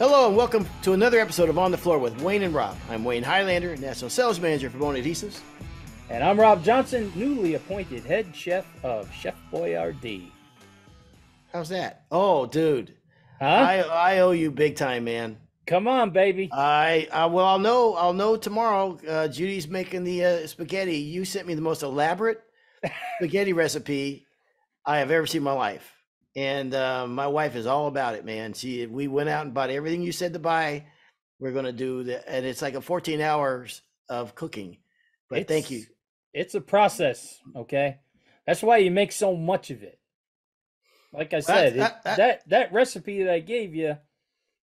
Hello and welcome to another episode of On the Floor with Wayne and Rob. I'm Wayne Highlander, National Sales Manager for Bona Adhesives. And I'm Rob Johnson, newly appointed head chef of Chef Boyardee. How's that? Oh, dude, Huh? I I owe you big time, man. Come on, baby. I, I well, I'll know I'll know tomorrow. Uh, Judy's making the uh, spaghetti. You sent me the most elaborate spaghetti recipe I have ever seen in my life, and uh, my wife is all about it, man. She we went out and bought everything you said to buy. We're gonna do the, and it's like a 14 hours of cooking. But thank you. It's- It's a process, okay? That's why you make so much of it. Like I said, it- that- that- that, that recipe that I gave you,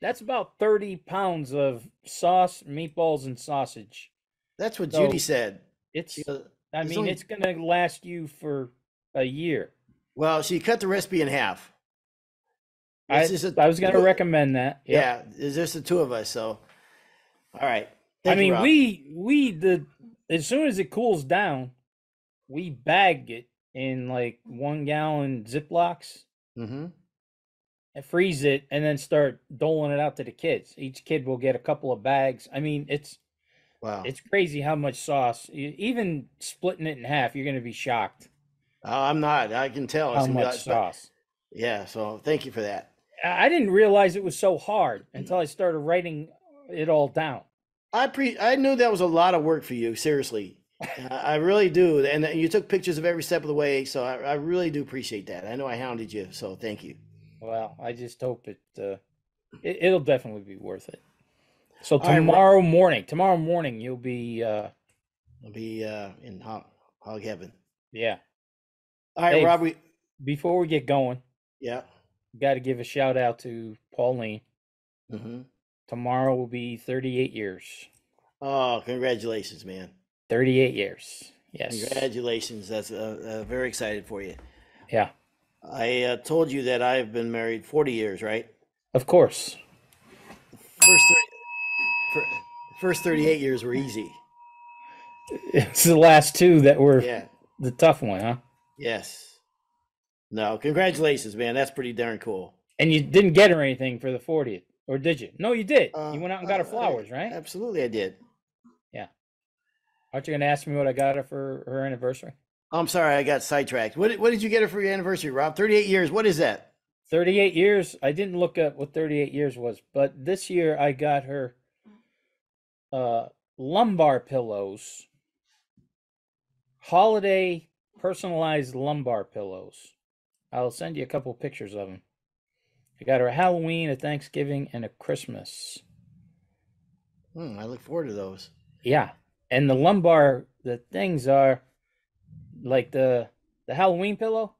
that's about 30 pounds of sauce, meatballs, and sausage. That's what So- Judy said. It's, goes, I mean, only- it's going to last you for a year. Well, she cut the recipe in half. I, is a- I was going to recommend that. Yep. Yeah, there's just the two of us. So, all right. I Thank you, mean, Rob. we we the as soon as it cools down, we bag it in like one gallon Ziplocs Mhm. and freeze it, and then start doling it out to the kids. Each kid will get a couple of bags. I mean, it's Wow. it's crazy how much sauce. Even splitting it in half, you're gonna be shocked I'm not. I can tell. It's how much like- but- sauce. Yeah. So thank you for that. I I didn't realize it was so hard until I started writing it all down. I pre. I knew that was a lot of work for you. Seriously, I I really do. And you took pictures of every step of the way. So I, I really do appreciate that. I know I hounded you. So thank you. Well, I just hope it, uh, it it'll definitely be worth it. So right, tomorrow morning, tomorrow morning you'll be uh I'll be uh, in hog, hog heaven. yeah. All right, Hey. Rob. We, Before we get going, yeah. got to give a shout out to Pauline. hmm Tomorrow will be 38 years. Oh, congratulations, man. 38 years. Yes. Congratulations. That's uh, uh, very excited for you. Yeah. I uh, told you that I've been married 40 years, right? Of course. First, thir- fir- first 38 years were easy. It's the last two that were Yeah. the tough one, huh? Yes. No, congratulations, man. That's pretty darn cool. And you didn't get her anything for the 40th, or did you? No, you did. Uh, you went out and got her uh, I- flowers, right? Absolutely, I did. Yeah. Aren't you going to ask me what I got her for her anniversary? I'm sorry, I got sidetracked. What, did- what did you get her for your anniversary, Rob? 38 years. What is that? 38 years. I didn't look up what 38 years was, but this year I got her uh lumbar pillows. Holiday personalized lumbar pillows. I'll send you a couple pictures of them. I got her a Halloween, a Thanksgiving, and a Christmas. Hmm, I look forward to those. Yeah. And the lumbar the things are like the the Halloween pillow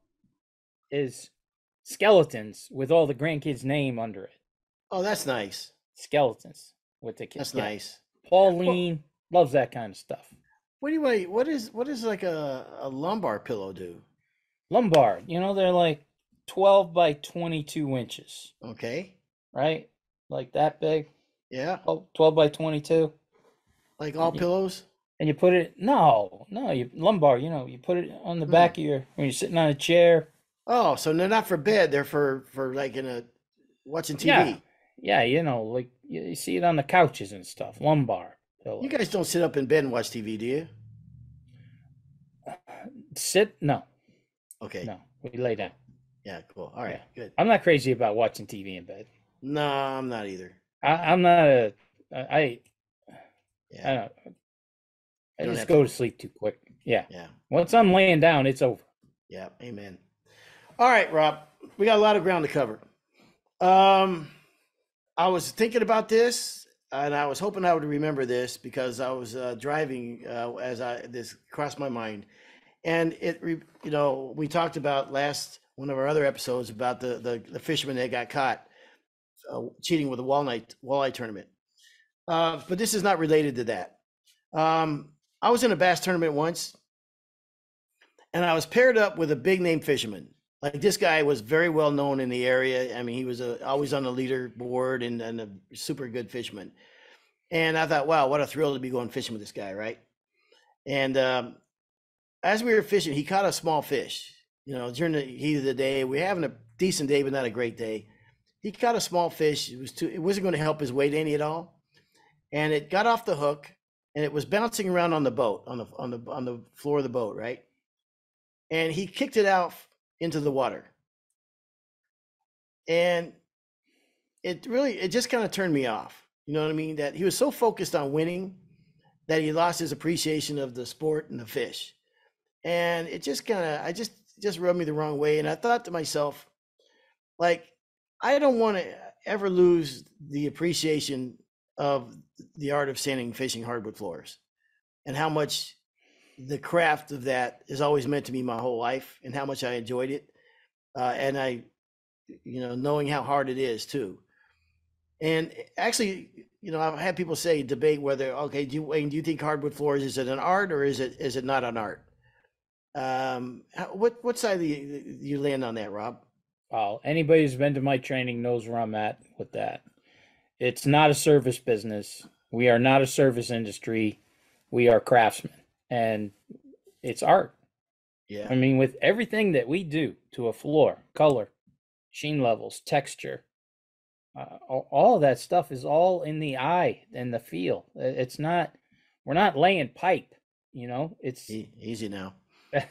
is skeletons with all the grandkids' name under it. Oh, that's nice. skeletons with the kids. That's Yeah. nice. Pauline loves that kind of stuff. What do you wait? What is what is like a, a lumbar pillow do? Lumbar, you know, they're like 12 by 22 inches, Okay. right? Like that big, Yeah. 12 12 by 22. Like all Yeah. pillows? And you put it, no, no, you lumbar, you know, you put it on the Hmm. back of your, when you're sitting on a chair. Oh, so they're not for bed. They're for for like in a watching TV. Yeah. Yeah, you know, like you, you see it on the couches and stuff. Lumbar pillow. You guys don't sit up in bed and watch TV, do you? sit? No, Okay. no, we lay down. Yeah, cool. All right, good. I'm not crazy about watching TV in bed. No, I'm not either. I, I'm not a, I, I I Yeah. don't. I don't just go to- to sleep too quick. Yeah. Yeah. Once I'm laying down, it's over. Yeah. Amen. All right, Rob. We got a lot of ground to cover. Um I was thinking about this and I was hoping I would remember this because I was uh, driving uh, as I this crossed my mind. And it re, you know, we talked about last one of our other episodes about the the, the fisherman that got caught uh, cheating with a walleye walleye tournament. Uh, but this is not related to that. Um, I was in a bass tournament once, and I was paired up with a big name fisherman. Like this guy was very well known in the area. I mean, he was a, always on the leaderboard and, and a super good fisherman. And I thought, wow, what a thrill to be going fishing with this guy, right? And um, as we were fishing, he caught a small fish. You know, during the heat of the day, we are having a decent day, but not a great day. he caught a small fish. It was too. It wasn't going to help his weight any at all, and it got off the hook, and it was bouncing around on the boat on the on the on the floor of the boat, right? And he kicked it out into the water, and it really it just kind of turned me off. You know what I mean? That he was so focused on winning that he lost his appreciation of the sport and the fish. And it just kind of I just just rubbed me the wrong way. And I thought to myself, like, I don't want to ever lose the appreciation of the art of sanding fishing hardwood floors and how much the craft of that has always meant to me my whole life and how much I enjoyed it. Uh, and I, you know, knowing how hard it is too. And actually, you know, I've had people say debate whether okay, do you Wayne, do you think hardwood floors is it an art or is it is it not an art? Um, what what side do you, you land on that, Rob? Well, anybody who's been to my training knows where I'm at with that. It's not a service business. We are not a service industry. We are craftsmen, and it's art. Yeah. I mean, with everything that we do to a floor, color, sheen levels, texture, uh, all, of that stuff is all in the eye and the feel. It's not, we're not laying pipe, you know, it's e- easy now.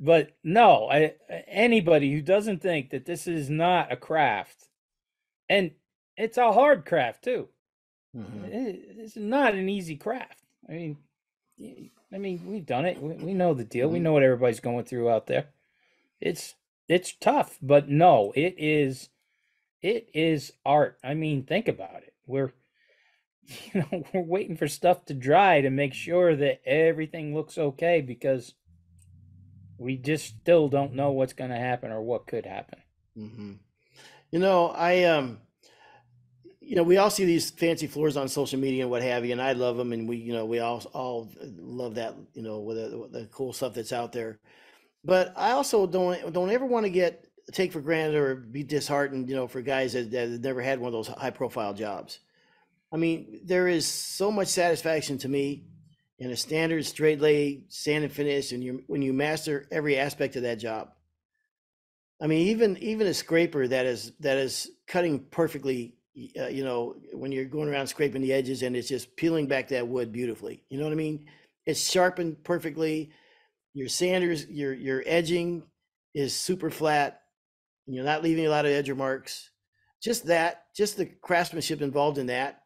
but no, I, anybody who doesn't think that this is not a craft, and it's a hard craft too. Mhm. It- It's not an easy craft. I mean, I mean, we've done it. We, we know the deal. We Mhm. know what everybody's going through out there. It's it's tough, but no, it is it is art. I mean, think about it. We're you know, we're waiting for stuff to dry to make sure that everything looks okay because we just still don't know what's going to happen or what could happen. hmm You know, I um, you know, we all see these fancy floors on social media and what have you, and I love them, and we, you know, we all all love that, you know, with the, the cool stuff that's out there. But I also don't don't ever want to get take for granted or be disheartened, you know, for guys that, that have never had one of those high profile jobs. I mean, there is so much satisfaction to me in a standard straight lay sand and finish, and you when you master every aspect of that job. I mean, even even a scraper that is that is cutting perfectly, uh, you know, when you're going around scraping the edges and it's just peeling back that wood beautifully. You know what I mean? It's sharpened perfectly. Your sanders, your your edging is super flat. You're not leaving a lot of edge marks. Just that, just the craftsmanship involved in that,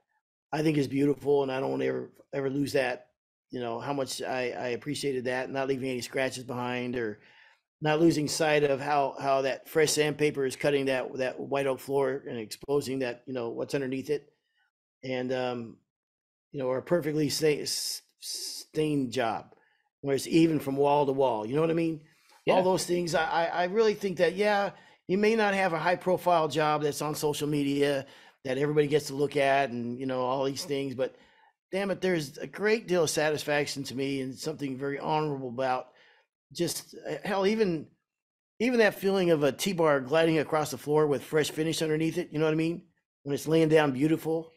I think is beautiful, and I don't ever ever lose that. You know how much I, I appreciated that, not leaving any scratches behind or not losing sight of how how that fresh sandpaper is cutting that that white oak floor and exposing that you know what's underneath it, and um, you know, or a perfectly stained job where it's even from wall to wall. You know what I mean? All those things. I I I really think that yeah, you may not have a high profile job that's on social media that everybody gets to look at and you know all these things, but damn it, there's a great deal of satisfaction to me and something very honorable about just uh, hell even even that feeling of a t-bar gliding across the floor with fresh finish underneath it you know what i mean when it's laying down beautiful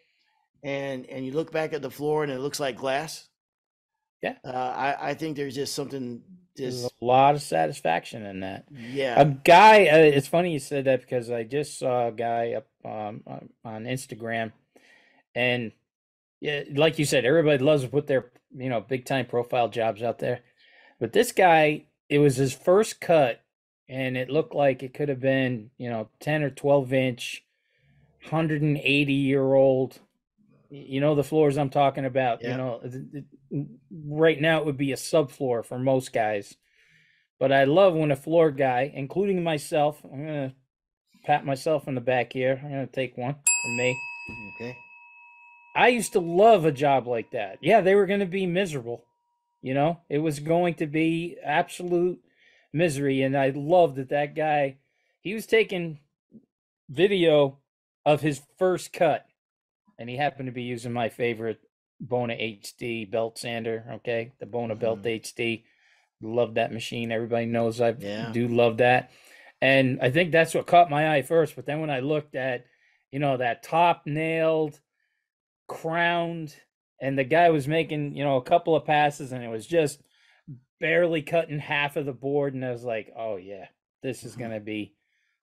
and and you look back at the floor and it looks like glass Yeah. uh, i i think there's just something There's a lot of satisfaction in that. yeah A guy, uh, it's funny you said that because I just saw a guy up um, on- on Instagram, and yeah, like you said, everybody loves to put their you know big time profile jobs out there, but this guy, it was his first cut, and it looked like it could have been you know ten or twelve inch, hundred and eighty year old. You know the floors I'm talking about. Yeah. You know, th- th- right now it would be a subfloor for most guys. But I love when a floor guy, including myself, I'm gonna pat myself on the back here. I'm gonna take one from me. Mm, okay I used to love a job like that. Yeah, they were gonna be miserable. You know, it was going to be absolute misery, and I loved that that guy. He was taking video of his first cut, and he happened to be using my favorite Bona HD belt sander. Okay, the Bona Belt Mhm. HD. Love that machine. Everybody knows I Yeah. do love that. And I think that's what caught my eye first. But then when I looked at, you know, that top nailed, crowned, and the guy was making, you know, a couple of passes and it was just barely cutting half of the board. And I was like, oh, yeah, this is Mhm. going to be,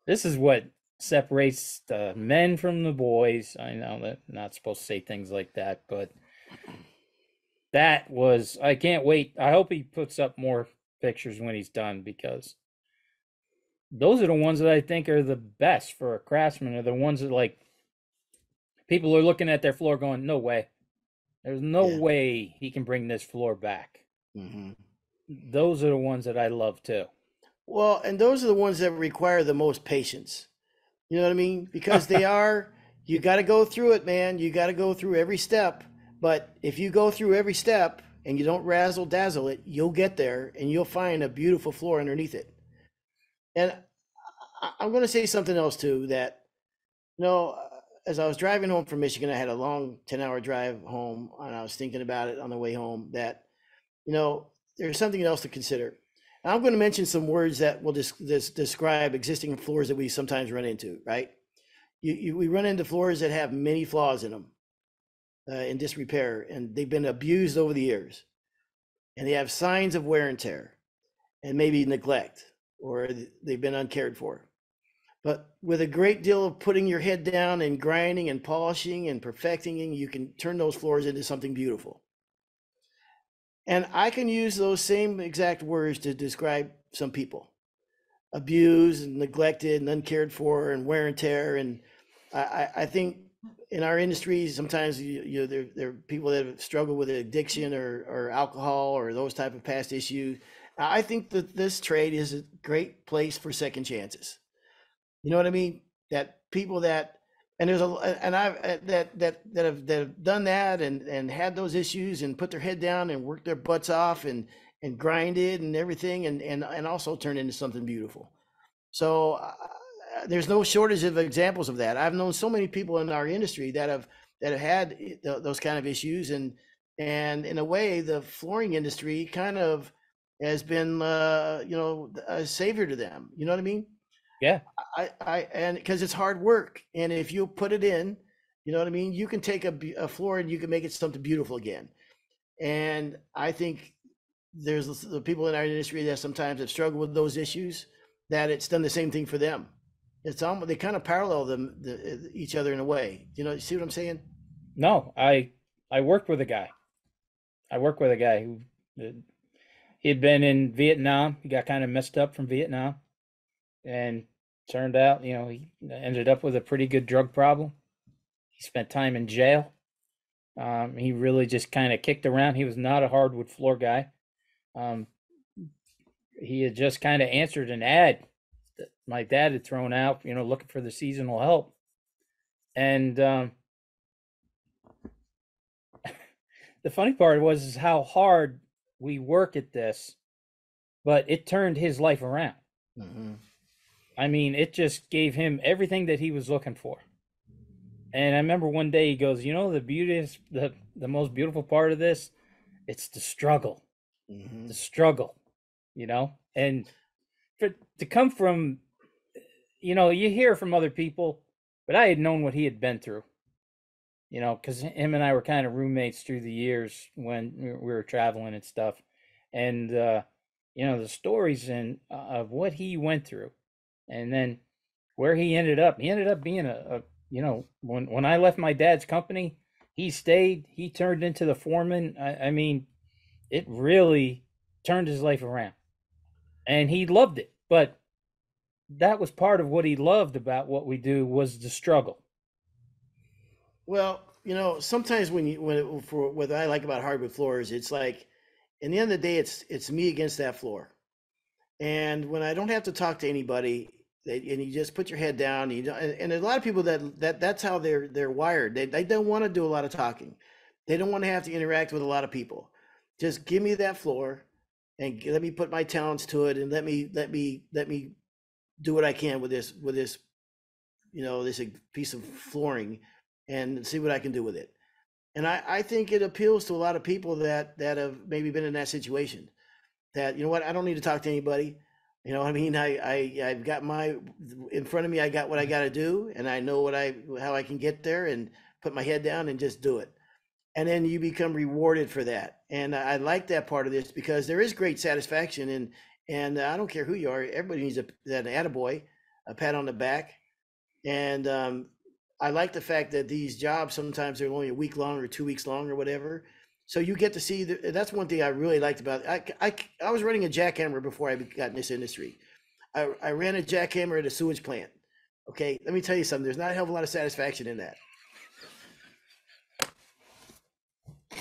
this is what separates the men from the boys. I know that I'm not supposed to say things like that, but that was, I can't wait. I hope he puts up more pictures when he's done because those are the ones that I think are the best for a craftsman, are the ones that like people are looking at their floor going, no way. There's no Yeah. way he can bring this floor back. hmm Those are the ones that I love too. Well, and those are the ones that require the most patience. You know what I mean? Because they are, you got to go through it, man. You got to go through every step. But if you go through every step and you don't razzle dazzle it, you'll get there and you'll find a beautiful floor underneath it. And I'm going to say something else too that, you know, as I was driving home from Michigan, I had a long 10 hour drive home and I was thinking about it on the way home that, you know, there's something else to consider. And I'm going to mention some words that will dis- describe existing floors that we sometimes run into, right? You, you, we run into floors that have many flaws in them, uh, in disrepair, and they've been abused over the years. And they have signs of wear and tear and maybe neglect, or they've been uncared for. But with a great deal of putting your head down and grinding and polishing and perfecting, you can turn those floors into something beautiful. And I can use those same exact words to describe some people abused and neglected and uncared for and wear and tear. And I, I, think in our industry, sometimes you, you there, there are people that have struggled with addiction or, or alcohol or those type of past issues. I think that this trade is a great place for second chances. You know what I mean? That people that and there's a and I've uh, that that that have that have done that and and had those issues and put their head down and worked their butts off and and grinded and everything and and and also turned into something beautiful. So uh, there's no shortage of examples of that. I've known so many people in our industry that have that have had th- those kind of issues and and in a way the flooring industry kind of has been uh, you know a savior to them. You know what I mean? Yeah. I, I, and because it's hard work, and if you put it in, you know what I mean. You can take a, a floor and you can make it something beautiful again. And I think there's the people in our industry that sometimes have struggled with those issues. That it's done the same thing for them. It's almost they kind of parallel them the, each other in a way. You know, you see what I'm saying? No, I I worked with a guy. I worked with a guy who uh, he had been in Vietnam. He got kind of messed up from Vietnam, and turned out, you know, he ended up with a pretty good drug problem. He spent time in jail. Um, he really just kind of kicked around. He was not a hardwood floor guy. Um, he had just kind of answered an ad that my dad had thrown out, you know, looking for the seasonal help. And um, the funny part was is how hard we work at this, but it turned his life around. Mm-hmm. I mean, it just gave him everything that he was looking for. And I remember one day he goes, "You know, the beauty the the most beautiful part of this, it's the struggle, Mm-hmm. the struggle, you know." And for to come from, you know, you hear from other people, but I had known what he had been through, you know, because him and I were kind of roommates through the years when we we were traveling and stuff, and uh, you know the stories and uh, of what he went through, and then where he ended up. He ended up being a, a you know when when I left my dad's company, he stayed. He turned into the foreman. I, I mean, it really turned his life around, and he loved it. But that was part of what he loved about what we do was the struggle. Well, you know, sometimes when you when it, for what I like about hardwood floors, it's like, in the end of the day, it's it's me against that floor, and when I don't have to talk to anybody, and you just put your head down, and you don't, and, and a lot of people that that that's how they're they're wired. They they don't want to do a lot of talking, they don't want to have to interact with a lot of people. Just give me that floor, and let me put my talents to it, and let me let me let me do what I can with this with this, you know, this piece of flooring and see what I can do with it. And I, I think it appeals to a lot of people that that have maybe been in that situation. That you know what, I don't need to talk to anybody. You know, what I mean, I, I I've got my in front of me. I got what I got to do, and I know what I how I can get there, and put my head down and just do it. And then you become rewarded for that. And I I like that part of this because there is great satisfaction And uh, I don't care who you are, everybody needs a, an attaboy, a pat on the back. And um, I like the fact that these jobs sometimes they're only a week long or two weeks long or whatever. So you get to see the, that's one thing I really liked about it. I, I, I was running a jackhammer before I got in this industry. I, I ran a jackhammer at a sewage plant. Okay, let me tell you something. There's not a hell of a lot of satisfaction in that.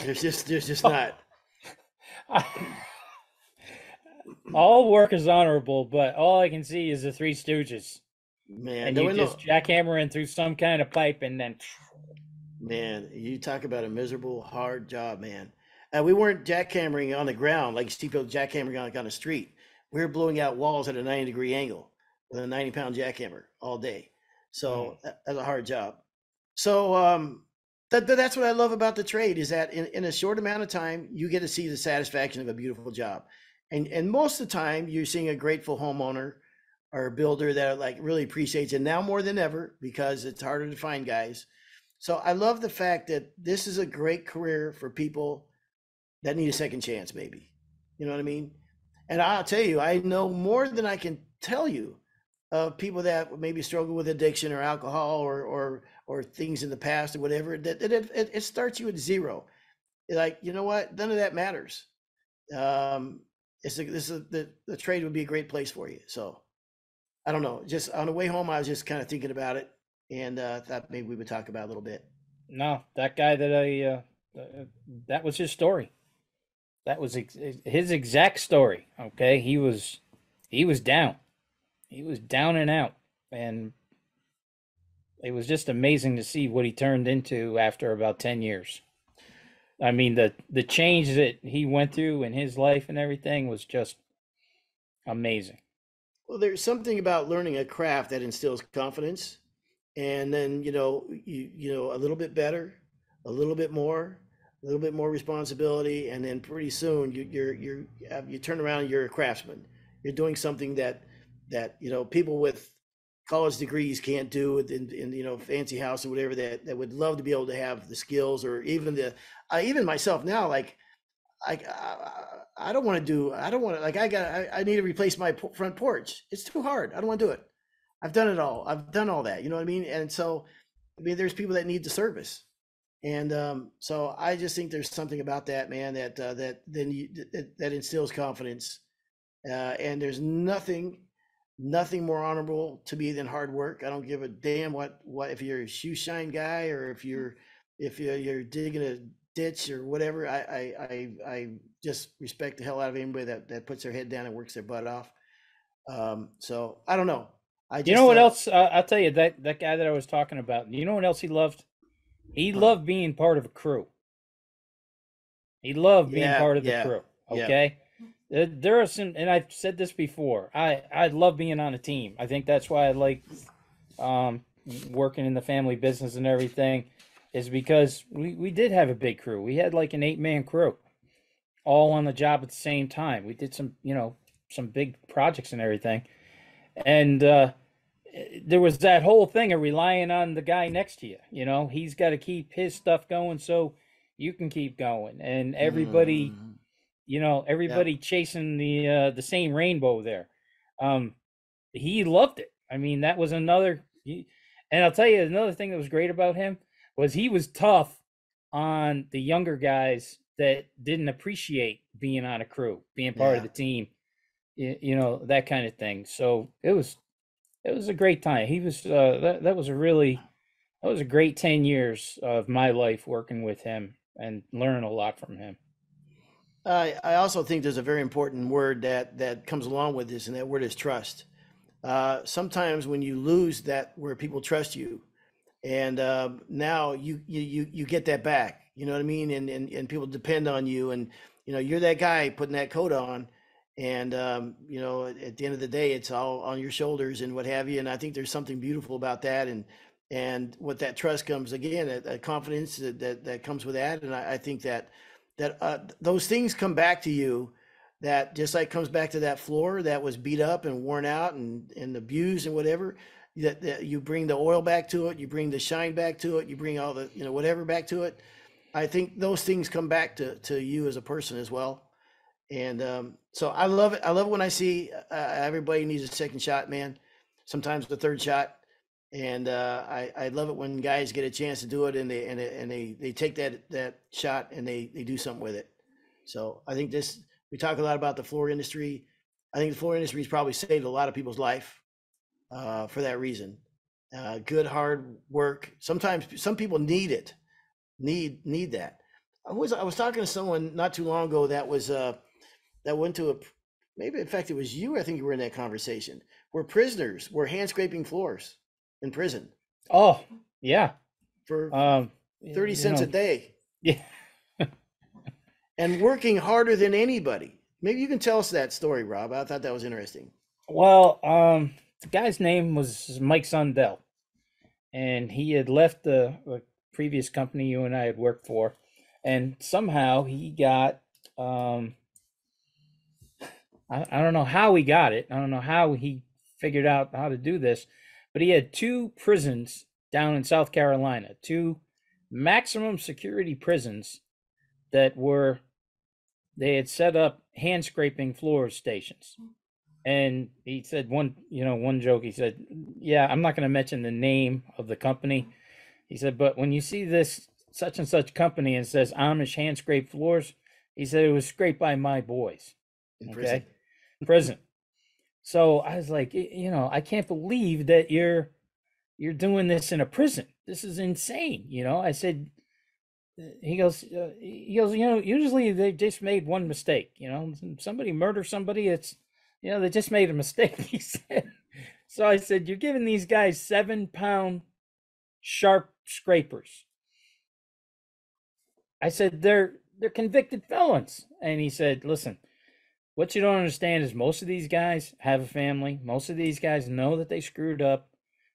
There's just there's just not. all work is honorable, but all I can see is the Three Stooges, Man, and you were no- just jackhammering through some kind of pipe, and then Man, you talk about a miserable, hard job, man. And we weren't jackhammering on the ground like people jackhammering on, like on the street. We were blowing out walls at a 90 degree angle with a 90 pound jackhammer all day. So that- that's a hard job. So um, that, that- that's what I love about the trade is that in, in a short amount of time, you get to see the satisfaction of a beautiful job. And, and most of the time, you're seeing a grateful homeowner or a builder that like really appreciates it now more than ever because it's harder to find guys. So I love the fact that this is a great career for people that need a second chance, maybe. You know what I mean? And I'll tell you, I know more than I can tell you of people that maybe struggle with addiction or alcohol or or or things in the past or whatever. That, it, it, it starts you at zero. Like you know what? None of that matters. Um, it's a, this is the the trade would be a great place for you. So I don't know. Just on the way home, I was just kind of thinking about it and uh, thought maybe we would talk about a little bit. no, that guy that I uh, uh, that was his story. That was ex- his exact story. Okay, he was he was down, he was down and out, and it was just amazing to see what he turned into after about ten years. I mean the the change that he went through in his life and everything was just amazing. Well, there's something about learning a craft that instills confidence, and then you know you you know a little bit better, a little bit more, a little bit more responsibility, and then pretty soon you, you're you're you turn around and you're a craftsman. You're doing something that that you know people with college degrees can't do in, in you know fancy house or whatever that that would love to be able to have the skills or even the even myself now like I I, I don't want to do I don't want to like I got I, I need to replace my front porch. It's too hard. I don't want to do it. I've done it all. I've done all that. You know what I mean? And so I mean there's people that need the service. And um, so I just think there's something about that man that uh, that then you, that, that instills confidence. Uh, and there's nothing nothing more honorable to me than hard work. I don't give a damn what what if you're a shoe shine guy or if you're if you're, you're digging a ditch or whatever. I, I I I just respect the hell out of anybody that that puts their head down and works their butt off. Um, so I don't know. I just, You know what else? Uh, I'll tell you that that guy that I was talking about. You know what else he loved? He loved being part of a crew. He loved being Yeah, part of the yeah, crew. Okay. There, there are some, and I've said this before. I I love being on a team. I think that's why I like um, working in the family business and everything, is because we we did have a big crew. We had like an eight man crew, all on the job at the same time. We did some, you know, some big projects and everything, and. uh there was that whole thing of relying on the guy next to you. You know, he's got to keep his stuff going so you can keep going, and everybody, mm, you know, everybody chasing the uh, the same rainbow there. Um, he loved it. I mean, that was another. He, and I'll tell you another thing that was great about him was he was tough on the younger guys that didn't appreciate being on a crew, being part of the team. You, you know that kind of thing. So it was it was a great time. He was uh, that that was a really that was a great ten years of my life working with him and learning a lot from him. I, I also think there's a very important word that, that comes along with this, and that word is trust. Uh, sometimes when you lose that where people trust you, and um, now you, you you you get that back. You know what I mean? And, and and people depend on you, and you know you're that guy putting that coat on, and um, you know at, the end of the day, it's all on your shoulders and what have you. And I think there's something beautiful about that, and and with that trust comes again that, that confidence that, that that comes with that. And I, I think that that uh, those things come back to you that just like comes back to that floor that was beat up and worn out and, and abused and whatever that, that you bring the oil back to it you bring the shine back to it you bring all the you know whatever back to it i think those things come back to, to you as a person as well And um, so I love it. I love it when I see uh, everybody needs a second shot, man. Sometimes the third shot. And uh, I, I love it when guys get a chance to do it and they and they, and they, they take that that shot and they, they do something with it. So I think this we talk a lot about the floor industry. I think the floor industry has probably saved a lot of people's life uh, for that reason. Uh, good hard work. Sometimes some people need it, need need that. I was I was talking to someone not too long ago that was uh, that went to a maybe in fact it was you. I think you were in that conversation where prisoners were hand scraping floors in prison Oh, yeah. for Um, thirty you cents a day Yeah. and working harder than anybody. Maybe you can tell us that story, Rob. I thought that was interesting. Well, um, the guy's name was Mike Sundell, and he had left the, the previous company you and I had worked for, and somehow he got um, I, I don't know how he got it. I don't know how he figured out how to do this, but he had two prisons down in South Carolina, two maximum security prisons that were they had set up hand scraping floor stations. And he said one, you know, one joke. He said, "Yeah, I'm not going to mention the name of the company." He said, "But when you see this such and such company and says Amish hand scrape floors," he said it was scraped by my boys In Okay. prison. Prison. So I was like, you know, I can't believe that you're you're doing this in a prison. This is insane. You know, I said. uh, He goes. Uh, he goes. You know, usually they just made one mistake. You know, somebody murder somebody. It's, you know, they just made a mistake. He said. So I said, you're giving these guys seven pound sharp scrapers. I said they're they're convicted felons, and he said, listen, what you don't understand is most of these guys have a family. Most of these guys know that they screwed up.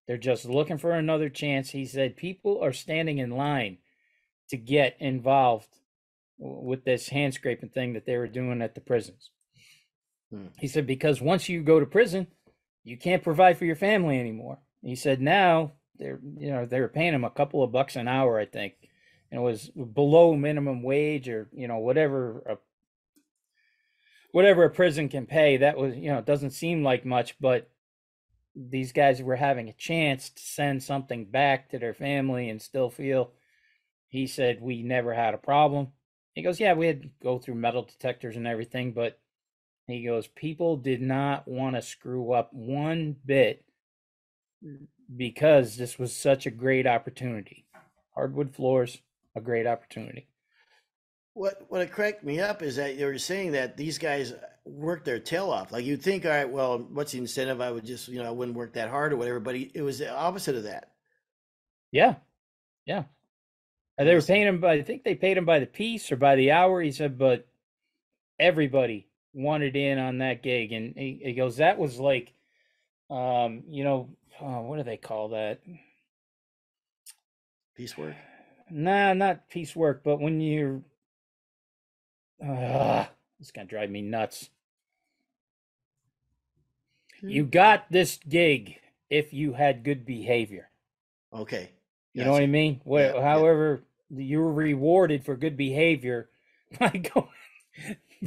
They're just looking for another chance. He said people are standing in line to get involved with this hand scraping thing that they were doing at the prisons. Hmm. He said because once you go to prison, you can't provide for your family anymore. He said now they're you know they were paying him a couple of bucks an hour, I think, and it was below minimum wage or you know whatever a whatever a prison can pay. That was you know it doesn't seem like much, but these guys were having a chance to send something back to their family and still feel. He said we never had a problem. He goes, yeah, we had to go through metal detectors and everything, but he goes, people did not want to screw up one bit because this was such a great opportunity. Hardwood floors, a great opportunity. What what it cracked me up is that you were saying that these guys work their tail off. Like you'd think, all right, well, what's the incentive? I would just, you know, I wouldn't work that hard or whatever. But he, it was the opposite of that. Yeah, yeah. And they were paying him by, I think they paid him by the piece or by the hour. He said, but everybody wanted in on that gig, and he, he goes, that was like, um, you know, uh, what do they call that? Piecework. Nah, not piecework, but when you're, uh, it's gonna drive me nuts. You got this gig if you had good behavior. Okay. You know what I mean? Wh- Yeah, yeah. however, you were rewarded for good behavior by going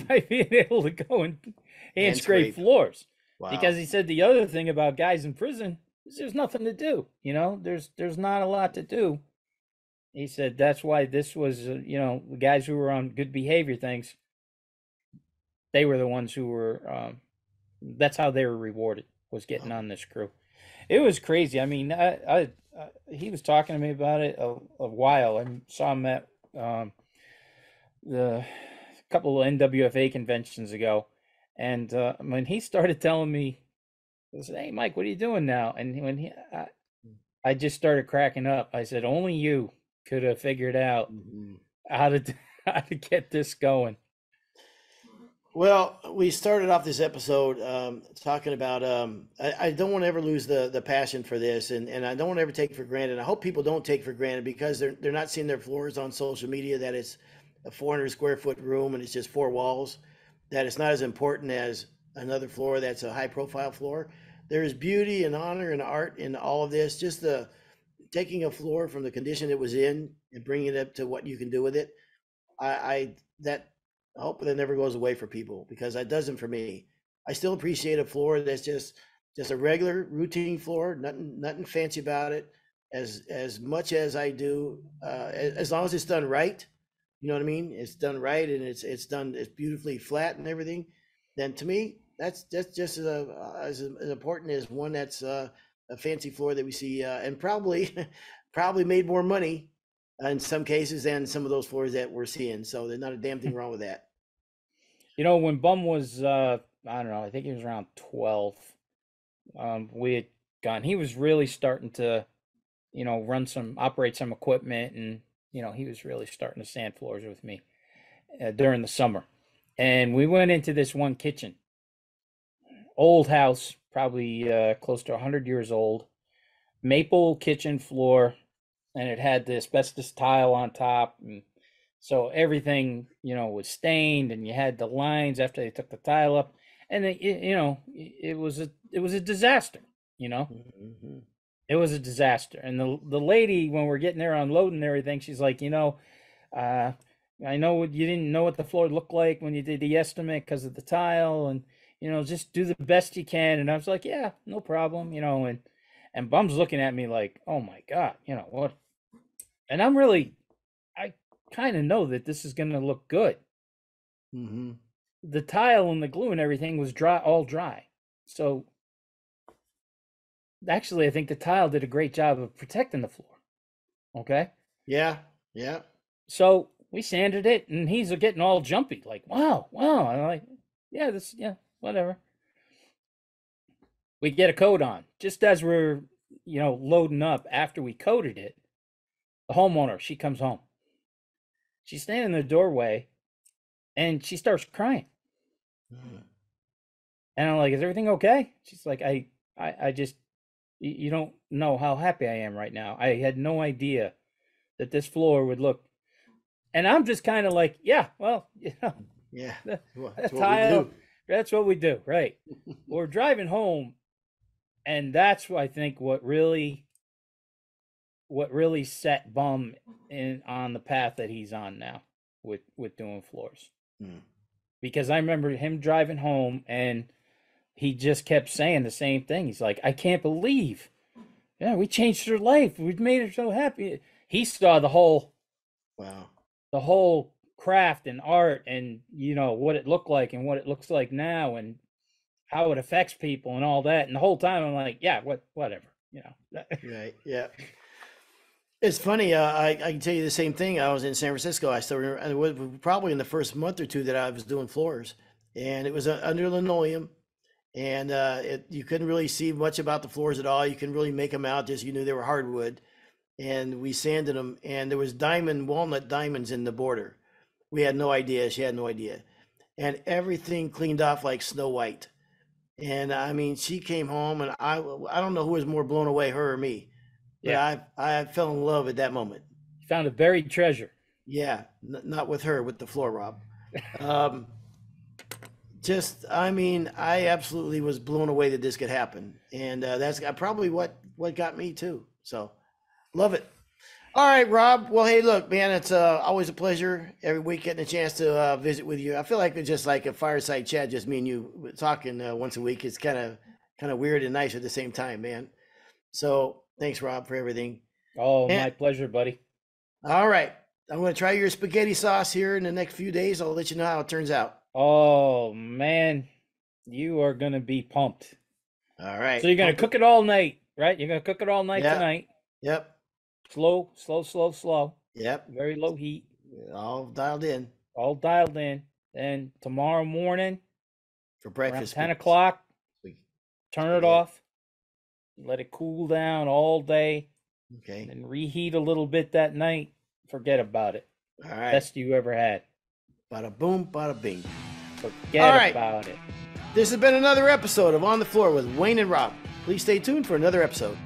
by being able to go and hand Hand scrape scrape. floors. Wow. Because he said the other thing about guys in prison is there's nothing to do. You know, there's there's not a lot to do. He said that's why this was, uh, you know, the guys who were on good behavior things. They were the ones who were. Um, that's how they were rewarded was getting on this crew. It was crazy. I mean, I, I, I he was talking to me about it a, a while. I saw him at um, the couple of NWFA conventions ago, and uh, when he started telling me, I said, "Hey, Mike, what are you doing now?" And when he, I, I just started cracking up. I said, "Only you could have figured out Mhm. how to how to get this going." Well, we started off this episode um, talking about. Um, I, I don't want to ever lose the the passion for this, and, and I don't want to ever take for granted. I hope people don't take for granted because they're they're not seeing their floors on social media that it's a 400 square foot room and it's just four walls. That it's not as important as another floor that's a high profile floor. There is beauty and honor and art in all of this. Just the taking a floor from the condition it was in and bringing it up to what you can do with it. I, I that hope that never goes away for people because that doesn't for me. I still appreciate a floor that's just just a regular routine floor, nothing nothing fancy about it. As as much as I do, uh, as, as long as it's done right, you know what I mean. It's done right and it's it's done it's beautifully flat and everything. Then to me, that's that's just as, as, as important as one that's uh, a fancy floor that we see, uh, and probably probably made more money in some cases than some of those floors that we're seeing. So there's not a damn thing wrong with that. You know, when Bum was, uh, I don't know, I think he was around 12. Um, we had gone, he was really starting to, you know, run some, operate some equipment. And, you know, he was really starting to sand floors with me uh, during the summer. And we went into this one kitchen, old house, probably uh, close to 100 years old, maple kitchen floor, and it had the asbestos tile on top. And so everything, you know, was stained, and you had the lines after they took the tile up, and it, you know, it was a it was a disaster. You know, Mm-hmm. it was a disaster. And the the lady, when we're getting there unloading everything, she's like, you know, uh, I know you didn't know what the floor looked like when you did the estimate because of the tile, and you know, just do the best you can. And I was like, yeah, no problem, you know. And and Bum's looking at me like, oh my god, you know what? And I'm really, I kind of know that this is going to look good. Mm-hmm. The tile and the glue and everything was dry, all dry. So actually, I think the tile did a great job of protecting the floor. Okay. Yeah, yeah. So we sanded it, and he's getting all jumpy, like, wow, wow. And I'm like, yeah, this, yeah, whatever. We get a coat on just as we're, you know, loading up after we coated it. The homeowner, she comes home. She's standing in the doorway and she starts crying. Mm. And I'm like, is everything okay? She's like, I, I, I just, you don't know how happy I am right now. I had no idea that this floor would look. And I'm just kind of like, yeah, well, you know, Yeah. The- Well, the that's what we do. That's what we do, right? We're driving home, and that's what I think what really, what really set Bum in on the path that he's on now with with doing floors. Hmm. Because I remember him driving home, and he just kept saying the same thing. He's like, "I can't believe, yeah, we changed her life. We've made her so happy." He saw the whole Wow. the whole craft and art and you know what it looked like and what it looks like now and how it affects people and all that and the whole time i'm like yeah what whatever you know Right. Yeah. It's funny. Uh, I, I can tell you the same thing. I was in San Francisco. I still remember, it was probably in the first month or two that I was doing floors, and it was uh, under linoleum, and uh, it, you couldn't really see much about the floors at all. You couldn't really make them out. Just you knew they were hardwood, and we sanded them, and there was diamond walnut diamonds in the border. We had no idea. She had no idea, and everything cleaned off like Snow White. And I mean, she came home, and I I don't know who was more blown away, her or me. Yeah, I I fell in love at that moment. found a buried treasure Yeah, n- not with her, with the floor, Rob. Um, just, I mean, I absolutely was blown away that this could happen, and uh, that's probably what what got me too. So, love it. All right, Rob. Well, hey, look, man, it's uh, always a pleasure every week getting a chance to uh, visit with you. I feel like it's just like a fireside chat, just me and you talking uh, once a week. It's kind of kind of weird and nice at the same time, man. So, thanks, Rob, for everything. oh Yeah. my pleasure buddy All right. I'm going to try your spaghetti sauce here in the next few days. I'll let you know how it turns out. oh man you are gonna be pumped All right. so you're gonna cook it all night right you're gonna cook it all night Yeah. tonight Yep. Slow slow slow slow Yep. very low heat All dialed in all dialed in and tomorrow morning for breakfast. 10 we- o'clock turn it off let it cool down all day Okay. and reheat a little bit that night forget about it All right. best you ever had Bada boom, bada bing. forget All right. about it This has been another episode of On the Floor with Wayne and Rob. Please stay tuned for another episode.